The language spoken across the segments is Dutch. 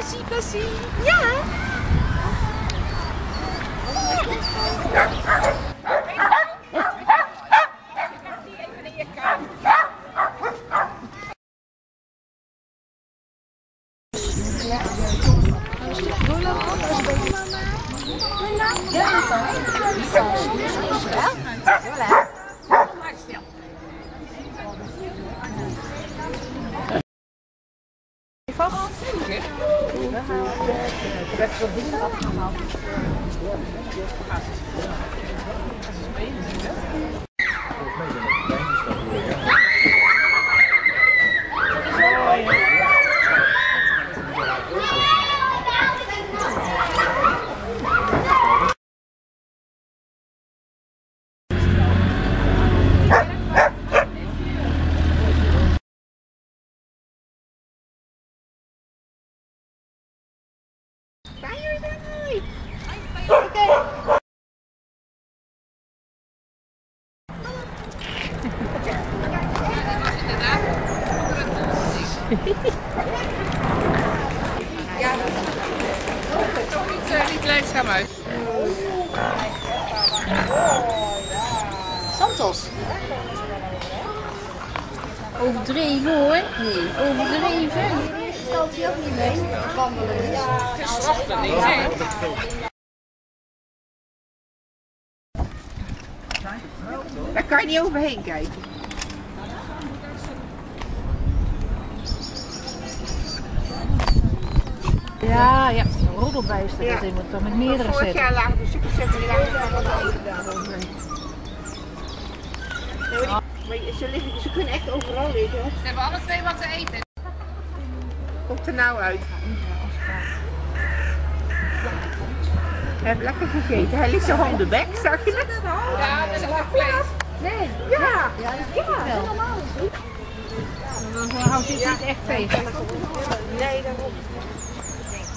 Passie, passie. Ja. afgehaald. Niet leidzaam uit. Santos. Overdreven hoor. Nee, overdreven. Stelt hij ook niet mee? Wandelen. Ja, Wacht niet. Daar kan je niet overheen kijken. Ja, ja, een roddelbijster dat in moet dan met meerdere Vorig zetten. jaar lagen de superzetten die lagen van wat maar ze, liggen, ze kunnen echt overal liggen. Ze hebben alle twee wat te eten. Komt er nou uit. Hij heeft lekker gegeten. Hij ligt zo op de bek, zag je het? Ja, dat is ook vlees. Nee. Ja. Ja, dat is normaal. Dan houdt hij het niet echt tegen. Nee, daarom.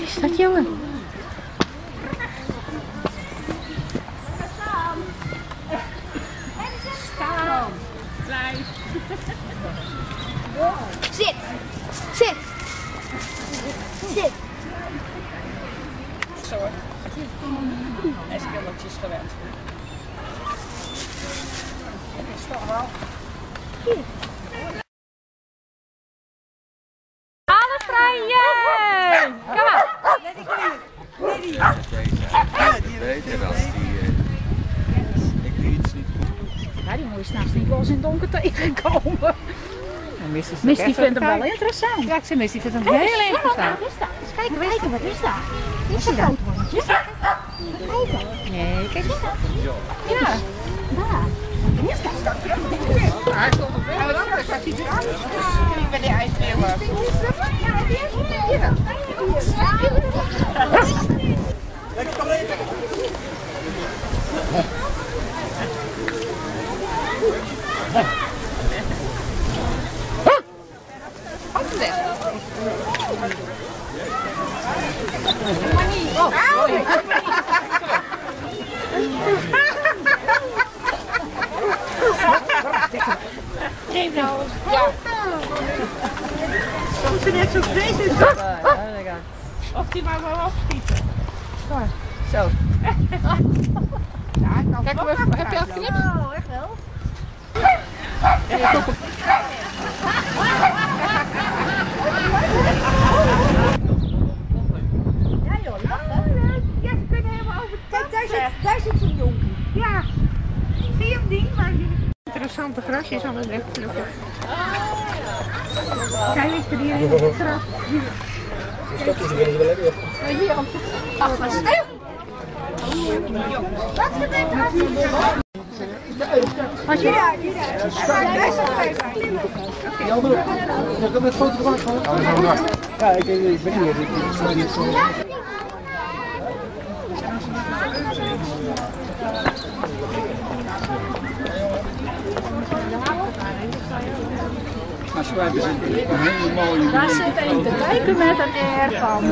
Wat is dat, jongen? Zit. Zit. Zit. Zo hoor. Hij is killetjes gewend. Dat is toch wel. Alles vrij! Beter als die. eh, ik weet het niet goed. Ja, die moet je s'nachts niet wel eens in het donker tegenkomen. Misty vindt hem wel interessant. Ja, ik zei Misty vindt hem Heel interessant. Wat is dat? Eens kijken, kijken, wat is dat? Is dat een hondje? Nee, kijk eens. Ja. Daar. Wat is dat? Hij stond op hij. Ik ben die ijsmeeuwen. Komt ze net zo vreselijk Of die maar wel afschieten. Zo. Ja, ik kan Kijk, heb je al geknipt? Echt wel? Daar zit, daar zit een jonkie. Ja. Zie je hem niet? Maar interessante grasjes aan het wegplukken. Ligt er hier in het gras. Hier op de Als je daar, die daar. Daar is het. Die andere, ik heb met foto gemaakt van. Ja, ik, ik ben hier. Ik hele mooie... Daar zit een te kijken met een air van,